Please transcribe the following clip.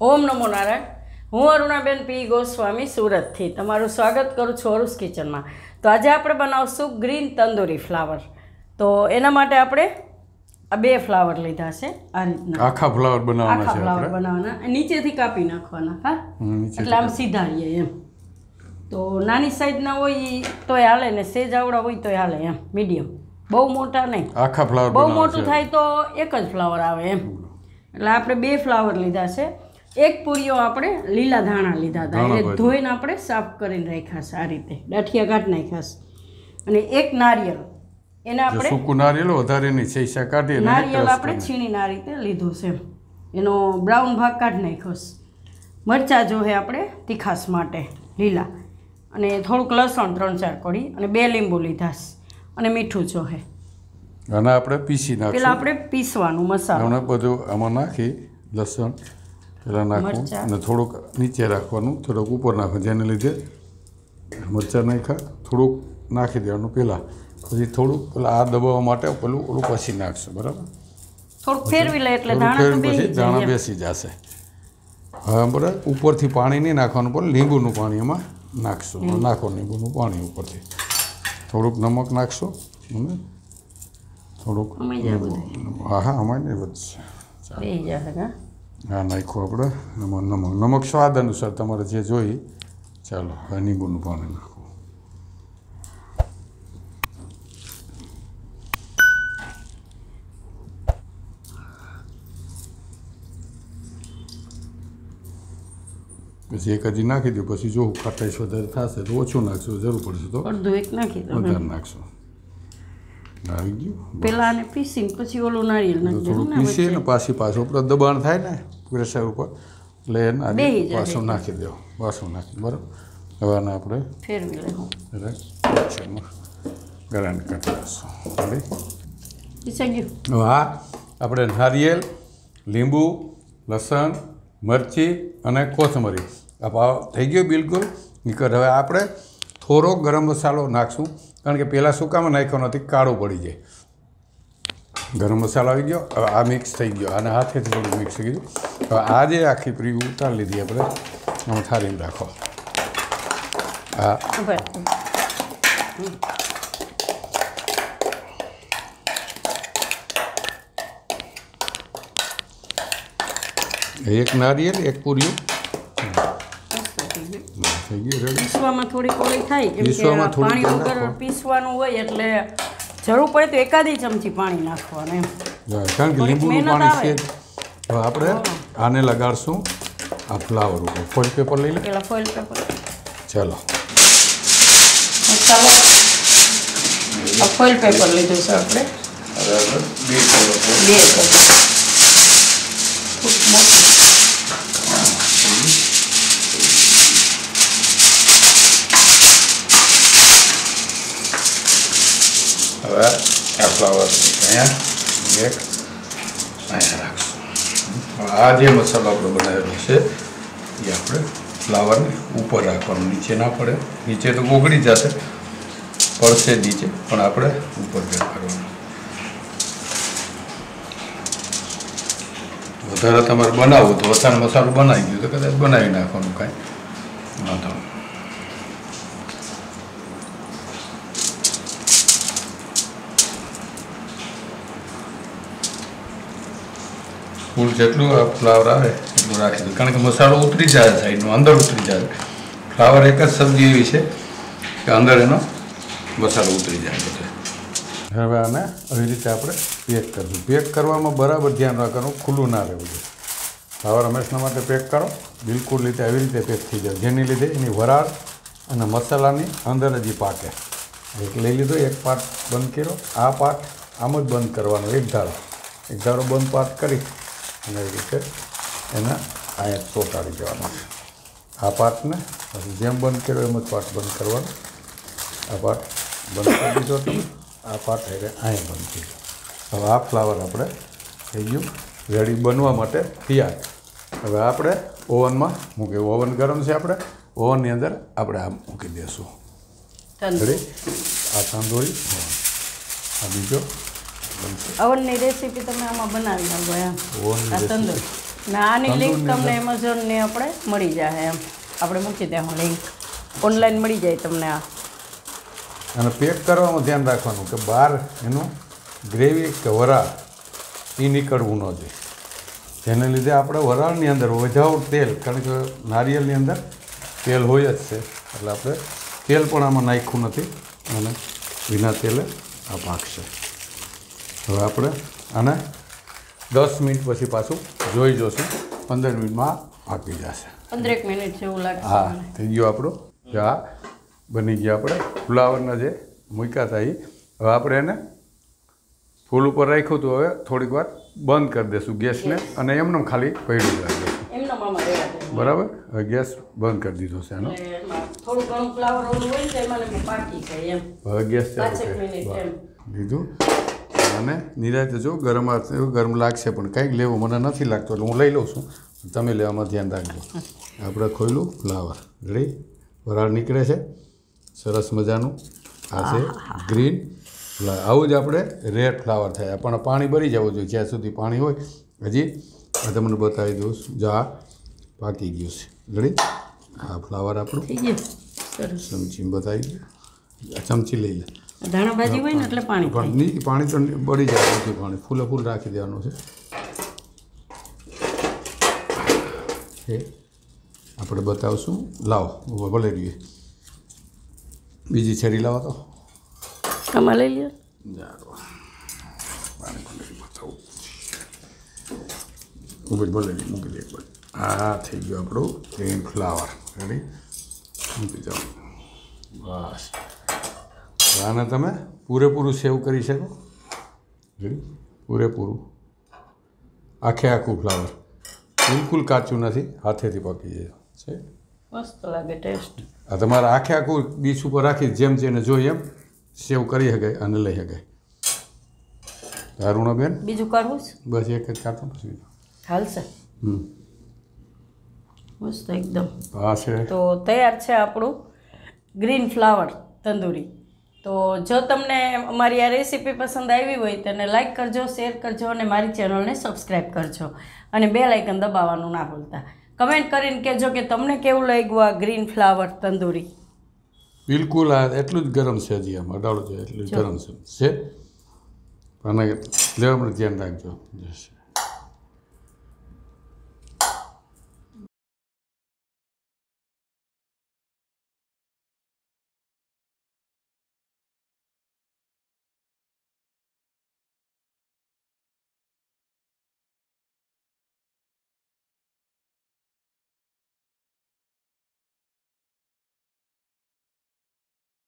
ઓમ નમો નારાયણ. હું અરુણાબેન પી. ગોસ્વામી સુરતથી તમારું સ્વાગત કરું છું અરુસ કિચનમાં. તો આજે આપણે બનાવશું ગ્રીન તંદૂરી ફ્લાવર. તો એના માટે આપણે આ બે ફ્લાવર લીધા છે. આ રીતના. આખા ફ્લાવર બનાવવાના આખા ફ્લાવર બનાવવાના. નીચેથી કાપી નાખવાના હા? એટલે આમ સીધા રહીએ એમ. તો નાની સાઈઝના હોય તો તોય હાલે ને સેજ આવડા હોય તોય હાલે એમ મીડિયમ બહુ મોટા નહીં. આખા ફ્લાવર બહુ મોટું થાય તો એક જ ફ્લાવર આવે એમ. એટલે આપણે બે ફ્લાવર લીધા છે. એક પૂરીઓ આપણે લીલા ધાણા લીધા હતા. એટલે ધોઈને આપણે સાફ કરીને રાખ્યા છે આ રીતે. દાઠિયા કાઢી નાખ્યા છે. અને એક નારિયેળ એને આપણે સૂકું નારિયેળ વધારે નહીં છે અને નારિયેળ આપણે. છીણીને રીતે લીધું છે એનો બ્રાઉન ભાગ કાઢી નાખ્યો છે. મરચાં જો આપણે તીખાસ માટે લીલા. અને થોડુંક લસણ ત્રણ ચાર કોળી અને બે લીંબુ લીધા છે. અને મીઠું જોહે અને આપણે પીસી પેલા નાખશું. આપણે પીસવાનું મસાલો. બધું આમાં નાખી લસણ. પેલા નાખવું અને થોડુંક નીચે રાખવાનું થોડુંક ઉપર નાખવાનું. જેને લીધે મરચાં નાખ્યા થોડુંક નાખી દેવાનું પહેલાં. પછી થોડુંક પેલા આ દબાવવા માટે પેલું ઓલું પછી નાખશું બરાબર? થોડુંક ફેરવી લે એટલે પછી દાણા બેસી જશે. હવે બરાબર? ઉપરથી પાણી નહીં નાખવાનું પણ લીંબુનું પાણી એમાં નાખશું. નાખો લીંબુનું પાણી ઉપરથી. થોડુંક નમક નાખશું અને થોડુંક હા હા અમારે વધશે. બેસી જશે હા નાખ્યું આપણે નમક નમક નમક સ્વાદ અનુસાર તમારે જે જોઈ ચાલો હવે લીંબુનું પાણી નાખો. પછી એક હજી નાખી દો પછી જો ખાટાઈશ વધારે થશે તો ઓછું નાખશું જરૂર પડશે તો અડધું એક નાખી વધારે નાખશું. આવી ગયું પેલા આને પીસીને પછી ઓલું નાળિયેર નાખી થોડું પીસીએ ને પાછી પાછું ઉપર દબાણ થાય ને પ્રેશર ઉપર એટલે એને. પાછું નાખી દો પાછું નાખી બરાબર? હવે આને આપણે ફેરવી લેવું. ગ્રાઇન્ડ કરી? હવે આ આપણે નારિયેલ લીંબુ લસણ મરચી અને કોથમરી. આ થઈ ગયો બિલકુલ. નીકળ હવે આપણે થોડો ગરમ મસાલો નાખશું. કારણ કે પહેલાં સુકામાં નાખ્યો નથી, કાળું પડી જાય. ગરમ મસાલો આવી ગયો, હવે આ મિક્સ થઈ ગયો અને હાથેથી થોડું મિક્સ થઈ ગયું હવે આ જે આખી પ્રી ઉતારી લીધી આપણે, આમ થાળીમાં રાખો. હા એક નારિયેલ એક પૂરીયું. થઈ ગયું રેડી? પીસવામાં થોડી ઓલી થાય કેમ કે પાણી વગર પીસવાનું હોય એટલે જરૂર પડે તો એકાદી ચમચી પાણી નાખવાનું એમ. કારણ કે લીંબુનું પાણી છે. હવે આપણે આને લગાડશું આ ફ્લાવર ઉપર. ફોઇલ પેપર લઈ લે. પેલા ફોઇલ પેપર ચાલો. ચાલો. આ ફોઇલ પેપર લીધું છે આપણે. બે કલર ખૂબ મોટું. હવે આ ફ્લાવર અહીંયા, એક, અહીંયા રાખશું. આ જે મસાલો આપણે બનાવેલો છે, એ આપણે ફ્લાવરને ઉપર રાખવાનું, નીચે ના પડે. નીચે તો ઓગળી જશે, પડશે નીચે, પણ આપણે ઉપર રાખવાનું વધારે તમારે બનાવવું તો વધારે મસાલો બનાવી ગયો તો કદાચ બનાવી નાખવાનું કાંઈ વાંધો ફૂલ જેટલું ફ્લાવર આવે એટલું રાખી દઉં. કારણ કે મસાલો ઉતરી જાય સાઈડનો, અંદર ઉતરી જાય. ફ્લાવર એક જ સબ્જી એવી છે કે અંદર એનો મસાલો ઉતરી જાય બધે. હવે આને આવી રીતે આપણે પેક કરવું. પેક કરવામાં બરાબર ધ્યાન રાખવાનું ખુલ્લું ના રહેવું જોઈએ. ફ્લાવર હંમેશા માટે પેક કરો. બિલકુલ રીતે આવી રીતે પેક થઈ જાય. જેની લીધે એની વરાળ અને મસાલાની અંદર જ પાકે. એક લઈ લીધો, એક પાર્ટ બંધ કર્યો. આ પાર્ટ આમ જ બંધ કરવાનો. એક ધારો. એક ધારો બંધ પાર્ટ કરી. અને એવી રીતે એને અહીંયા ચોંટાડી દેવાનો છે. આ પાર્ટને પછી જેમ બંધ કર્યો એમ જ પાર્ટ બંધ કરવાનો. આ પાર્ટ બંધ કરી દીધો તમે આ પાર્ટ એટલે અહીંયા બંધ થઈ ગયો. હવે આ ફ્લાવર આપણે થઈ ગયું રેડી બનવા માટે તૈયાર. હવે આપણે ઓવનમાં મૂકી ઓવન ગરમ છે આપણે. ઓવનની અંદર આપણે આ મૂકી દઈશું રેડી આ તાંદોળી. આ બીજો અવનની રેસીપી તમે આમાં બનાવી નાખો એમ. આ તંદુર ને આની લિંક તમને એમેઝોનની આપણે મળી જાય એમ. આપણે મૂકી દેવું લિંક ઓનલાઈન મળી જાય તમને આ. અને પેક કરવામાં ધ્યાન રાખવાનું કે બહાર એનું ગ્રેવી કે વરાળ એ નીકળવું ન જોઈએ. જેને લીધે આપણે વરાળની અંદર વિધાઉટ તેલ કારણ કે નારિયેળની અંદર તેલ હોય જ છે. એટલે આપણે તેલ પણ આમાં નાખ્યું નથી અને વિના તેલે આ પાકશે હવે આપણે આને દસ મિનિટ પછી પાછું જોઈ જોશું. પંદર મિનિટમાં પાકી જશે. પંદરેક મિનિટ જેવું લાગશે હા થઈ ગયો આપણો. ચા આ બની ગયા આપણે ફુલાવરના જે મૂક્યા હતા એ હવે આપણે એને ફૂલ ઉપર રાખ્યું હતું. હવે થોડીક વાર બંધ કરી દઈશું ગેસને અને એમને ખાલી પડ્યું રાખી દઈશું બરાબર? હવે ગેસ બંધ કરી દીધો છે એનો થોડું ઘણું ફ્લાવર હોય તો એમાં પાકી જાય એમ. હવે ગેસ ચાલુ લીધું અને નિરાતે જો ગરમ ગરમ લાગશે પણ કંઈક લેવું મને નથી લાગતું એટલે હું લઈ લઉં છું. તમે લેવામાં ધ્યાન રાખજો. આપણે ખોયલું ફ્લાવર. રેડી વરાળ નીકળે છે. સરસ મજાનું. આ છે ગ્રીન ફ્લાવર આવું જ આપણે રેડ ફ્લાવર થાય. પણ પાણી ભરી જવું જોઈએ. જ્યાં સુધી પાણી હોય હજી આ તમને બતાવી દઉં છું. જો આ પાકી ગયું છે. રેડી આ ફ્લાવર આપણું ચમચી બતાવી દઉં ચમચી લઈ લે. ધાણા ભાજી હોય ને એટલે પાણી પાણી. પાણી તો બળી જાય બધું પાણી. ફૂલે ફૂલ રાખી દેવાનું છે. એ આપણે બતાવશું. લાવો ભલે રહીએ. બીજી છરી લાવો તો. આમાં લઈ લ્યો. જારો પાણી ભલે મૂકી દે. આ થઈ ગયું આપણું ગ્રીન ફ્લાવર રેડી મૂકી જાઓ બસ. આને તમે પૂરેપૂરું સેવ કરી શકો? પૂરેપૂરું. આખે આખું ફ્લાવર બિલકુલ કાચું નથી હાથેથી પકી જાય. છે? મસ્ત લાગે ટેસ્ટ આ તમારે આખે આખું ડીશ ઉપર રાખી જેમ જેને જોઈએ એમ સેવ કરી શકાય અને લઈ શકાય બેન? બીજું કરવું છે? બસ એક જ કાતો પછી હાલશે? હમ. મસ્ત એકદમ. હા છે. તો તૈયાર છે આપણું ગ્રીન ફ્લાવર તંદૂરી. તો જો તમને અમારી આ રેસીપી પસંદ આવી હોય તેને લાઈક કરજો શેર કરજો અને મારી ચેનલને સબસ્ક્રાઈબ કરજો. અને બે લાઇકન દબાવવાનું ના ભૂલતા. કમેન્ટ કરીને કહેજો કે તમને કેવું લાગ્યું આ ગ્રીન ફ્લાવર તંદૂરી? બિલકુલ આ એટલું જ ગરમ છે હજી આમ અડાડો છે એટલું જ ગરમ છે. પણ આને ધ્યાન રાખજો. જય શ્રી